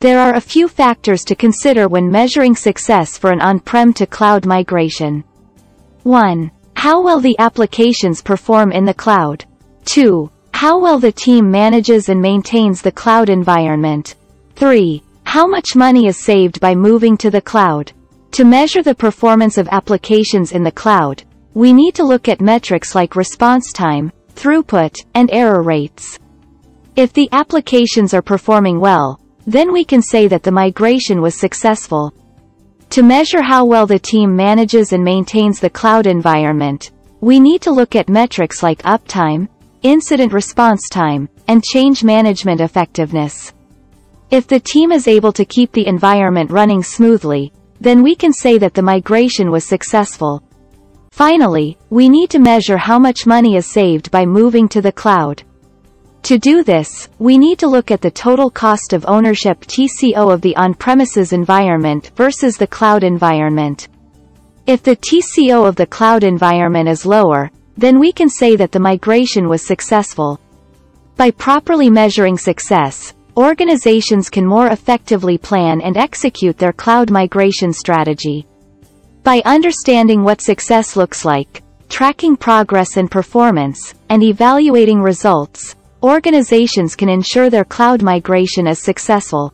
There are a few factors to consider when measuring success for an on-prem to cloud migration. 1. How well the applications perform in the cloud. 2. How well the team manages and maintains the cloud environment. 3. How much money is saved by moving to the cloud. To measure the performance of applications in the cloud, we need to look at metrics like response time, throughput, and error rates. If the applications are performing well, then we can say that the migration was successful. To measure how well the team manages and maintains the cloud environment, we need to look at metrics like uptime, incident response time, and change management effectiveness. If the team is able to keep the environment running smoothly, then we can say that the migration was successful. Finally, we need to measure how much money is saved by moving to the cloud. To do this, we need to look at the total cost of ownership TCO of the on-premises environment versus the cloud environment. If the TCO of the cloud environment is lower, then we can say that the migration was successful. By properly measuring success, organizations can more effectively plan and execute their cloud migration strategy. By understanding what success looks like, tracking progress and performance, and evaluating results, organizations can ensure their cloud migration is successful,